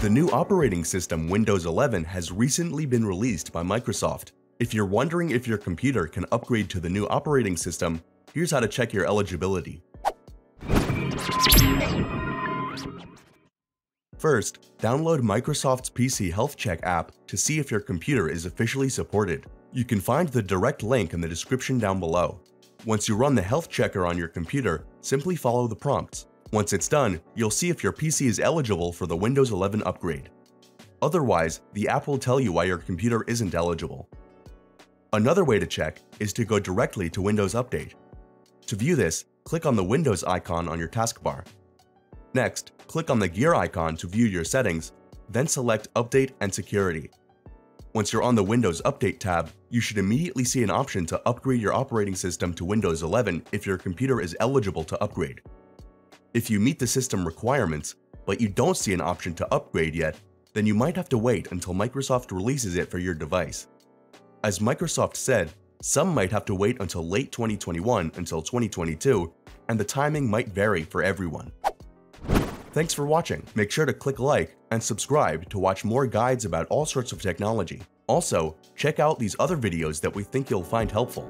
The new operating system Windows 11 has recently been released by Microsoft. If you're wondering if your computer can upgrade to the new operating system, here's how to check your eligibility. First, download Microsoft's PC Health Check app to see if your computer is officially supported. You can find the direct link in the description down below. Once you run the health checker on your computer, simply follow the prompts. Once it's done, you'll see if your PC is eligible for the Windows 11 upgrade. Otherwise, the app will tell you why your computer isn't eligible. Another way to check is to go directly to Windows Update. To view this, click on the Windows icon on your taskbar. Next, click on the gear icon to view your settings, then select Update and Security. Once you're on the Windows Update tab, you should immediately see an option to upgrade your operating system to Windows 11 if your computer is eligible to upgrade. If you meet the system requirements, but you don't see an option to upgrade yet, then you might have to wait until Microsoft releases it for your device. As Microsoft said, some might have to wait until late 2021 until 2022, and the timing might vary for everyone. Thanks for watching. Make sure to click like and subscribe to watch more guides about all sorts of technology. Also, check out these other videos that we think you'll find helpful.